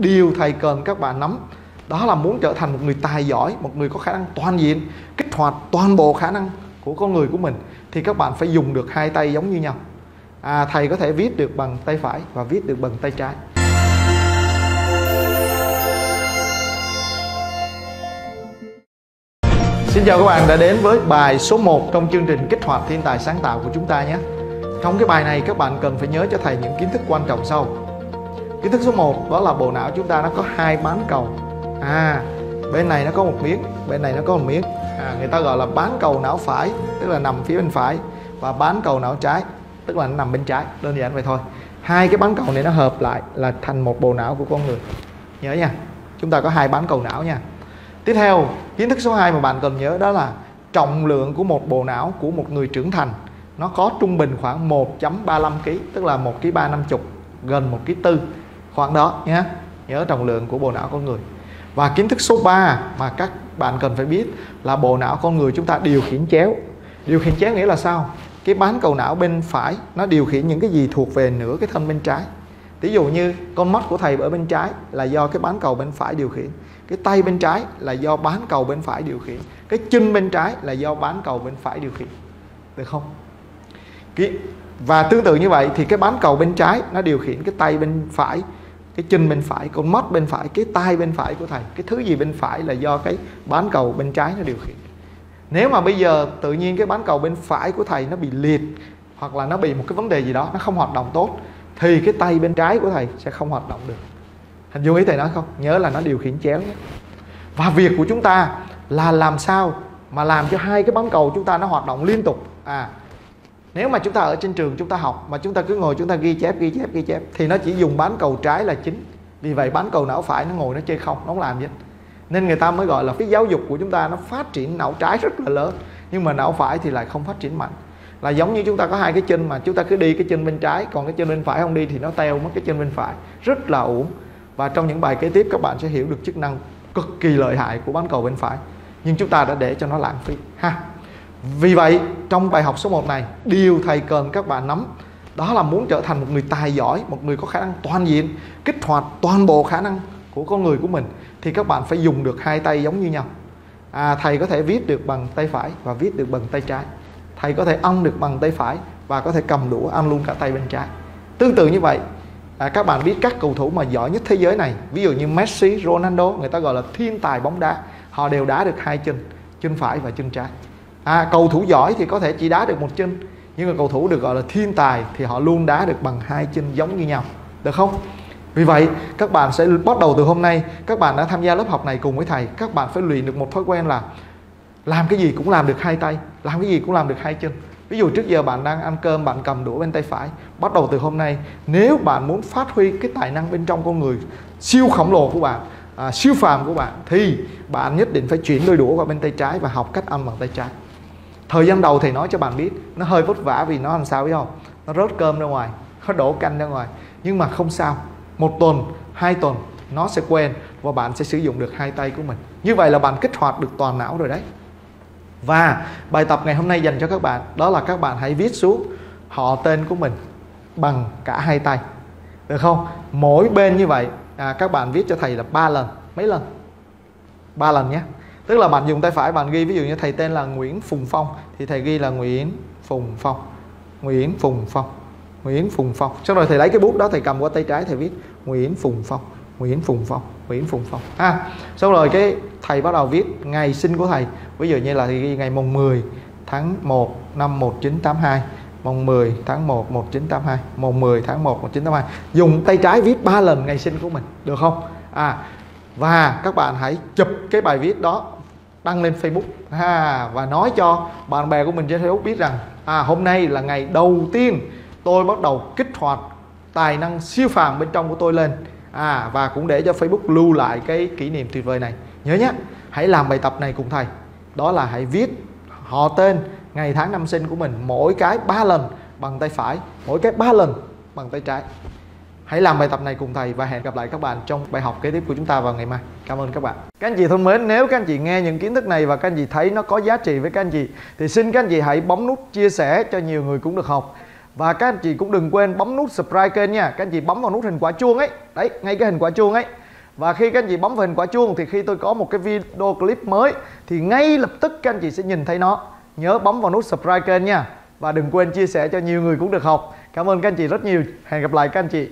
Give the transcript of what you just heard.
điều thầy cần các bạn nắm đó là muốn trở thành một người tài giỏi một người có khả năng toàn diện kích hoạt toàn bộ khả năng của con người của mình thì các bạn phải dùng được hai tay giống như nhau. À, thầy có thể viết được bằng tay phải và viết được bằng tay trái. Xin chào các bạn đã đến với bài số 1 trong chương trình kích hoạt thiên tài sáng tạo của chúng ta nhé. Trong cái bài này các bạn cần phải nhớ cho thầy những kiến thức quan trọng sau. Kiến thức số 1 đó là bộ não chúng ta nó có hai bán cầu. À bên này nó có một miếng, bên này nó có một miếng. À, Người ta gọi là bán cầu não phải tức là nằm phía bên phải Và bán cầu não trái tức là nó nằm bên trái đơn giản vậy thôi. Hai cái bán cầu này nó hợp lại là thành một bộ não của con người. Nhớ nha chúng ta có hai bán cầu não nha. Tiếp theo kiến thức số 2 mà bạn cần nhớ đó là trọng lượng của một bộ não của một người trưởng thành. Nó có trung bình khoảng 1.35 kg tức là 1 kg 350 gần 1 kg 4 khoảng đó nhé. Nhớ trọng lượng của bộ não con người. Và kiến thức số 3 mà các bạn cần phải biết là bộ não con người chúng ta điều khiển chéo. Điều khiển chéo nghĩa là sao? Cái bán cầu não bên phải nó điều khiển những cái gì thuộc về nửa cái thân bên trái. Ví dụ như con mắt của thầy ở bên trái là do cái bán cầu bên phải điều khiển. Cái tay bên trái là do bán cầu bên phải điều khiển. Cái chân bên trái là do bán cầu bên phải điều khiển. Được không? Cái, và tương tự như vậy thì cái bán cầu bên trái nó điều khiển cái tay bên phải, cái chân bên phải, con mắt bên phải, cái tay bên phải của thầy. Cái thứ gì bên phải là do cái bán cầu bên trái nó điều khiển. Nếu mà bây giờ tự nhiên cái bán cầu bên phải của thầy nó bị liệt, hoặc là nó bị một cái vấn đề gì đó, nó không hoạt động tốt, thì cái tay bên trái của thầy sẽ không hoạt động được. Hình dung ý thầy nói không? Nhớ là nó điều khiển chéo nhé. Và việc của chúng ta là làm sao mà làm cho hai cái bán cầu chúng ta nó hoạt động liên tục? À nếu mà chúng ta ở trên trường chúng ta học mà chúng ta cứ ngồi chúng ta ghi chép ghi chép ghi chép thì nó chỉ dùng bán cầu trái là chính. Vì vậy bán cầu não phải nó ngồi nó chơi không, nó không làm gì hết. Nên người ta mới gọi là cái giáo dục của chúng ta nó phát triển não trái rất là lớn. Nhưng mà não phải thì lại không phát triển mạnh. Là giống như chúng ta có hai cái chân mà, chúng ta cứ đi cái chân bên trái, còn cái chân bên phải không đi thì nó teo mất cái chân bên phải. Rất là uổng và trong những bài kế tiếp các bạn sẽ hiểu được chức năng cực kỳ lợi hại của bán cầu bên phải. Nhưng chúng ta đã để cho nó lãng phí. Ha! Vì vậy trong bài học số 1 này điều thầy cần các bạn nắm đó là muốn trở thành một người tài giỏi một người có khả năng toàn diện kích hoạt toàn bộ khả năng của con người của mình thì các bạn phải dùng được hai tay giống như nhau. À, thầy có thể viết được bằng tay phải và viết được bằng tay trái. Thầy có thể ăn được bằng tay phải và có thể cầm đũa ăn luôn cả tay bên trái. Tương tự như vậy à, các bạn biết các cầu thủ mà giỏi nhất thế giới này ví dụ như Messi, Ronaldo người ta gọi là thiên tài bóng đá họ đều đá được hai chân chân phải và chân trái à, cầu thủ giỏi thì có thể chỉ đá được một chân nhưng mà cầu thủ được gọi là thiên tài thì họ luôn đá được bằng hai chân giống như nhau được không? Vì vậy các bạn sẽ bắt đầu từ hôm nay các bạn đã tham gia lớp học này cùng với thầy các bạn phải luyện được một thói quen là làm cái gì cũng làm được hai tay làm cái gì cũng làm được hai chân. Ví dụ trước giờ bạn đang ăn cơm bạn cầm đũa bên tay phải bắt đầu từ hôm nay nếu bạn muốn phát huy cái tài năng bên trong con người siêu khổng lồ của bạn à, siêu phàm của bạn thì bạn nhất định phải chuyển đôi đũa qua bên tay trái và học cách ăn bằng tay trái thời gian đầu thầy nói cho bạn biết nó hơi vất vả vì nó làm sao biết không? Nó rớt cơm ra ngoài nó đổ canh ra ngoài. Nhưng mà không sao một tuần hai tuần nó sẽ quen và bạn sẽ sử dụng được hai tay của mình. Như vậy là bạn kích hoạt được toàn não rồi đấy. Và bài tập ngày hôm nay dành cho các bạn đó là các bạn hãy viết xuống họ tên của mình bằng cả hai tay. Được không? Mỗi bên như vậy à, các bạn viết cho thầy là ba lần. Mấy lần? Ba lần nhé tức là bạn dùng tay phải bạn ghi ví dụ như thầy tên là Nguyễn Phùng Phong thì thầy ghi là Nguyễn Phùng Phong. Nguyễn Phùng Phong. Nguyễn Phùng Phong. Sau rồi thầy lấy cái bút đó thầy cầm qua tay trái thầy viết Nguyễn Phùng Phong Nguyễn Phùng Phong Nguyễn Phùng Phong. Ha. À, xong rồi cái thầy bắt đầu viết ngày sinh của thầy. Ví dụ như là thầy ghi ngày mùng 10 tháng 1 năm 1982 mùng 10 tháng 1 1982 mùng 10 tháng 1 1982 dùng tay trái viết ba lần ngày sinh của mình. Được không? À và các bạn hãy chụp cái bài viết đó đăng lên Facebook. Ha, và nói cho bạn bè của mình trên Facebook biết rằng à hôm nay là ngày đầu tiên tôi bắt đầu kích hoạt tài năng siêu phàm bên trong của tôi lên. À và cũng để cho Facebook lưu lại cái kỷ niệm tuyệt vời này. Nhớ nhé, hãy làm bài tập này cùng thầy. Đó là hãy viết họ tên, ngày tháng năm sinh của mình mỗi cái ba lần bằng tay phải, mỗi cái ba lần bằng tay trái. Hãy làm bài tập này cùng thầy và hẹn gặp lại các bạn trong bài học kế tiếp của chúng ta vào ngày mai. Cảm ơn các bạn. Các anh chị thân mến, nếu các anh chị nghe những kiến thức này và các anh chị thấy nó có giá trị với các anh chị thì xin các anh chị hãy bấm nút chia sẻ cho nhiều người cũng được học. Và các anh chị cũng đừng quên bấm nút subscribe kênh nha. Các anh chị bấm vào nút hình quả chuông ấy. Đấy, ngay cái hình quả chuông ấy và khi các anh chị bấm vào hình quả chuông thì khi tôi có một cái video clip mới thì ngay lập tức các anh chị sẽ nhìn thấy nó nhớ bấm vào nút subscribe kênh nha và đừng quên chia sẻ cho nhiều người cũng được học cảm ơn các anh chị rất nhiều hẹn gặp lại các anh chị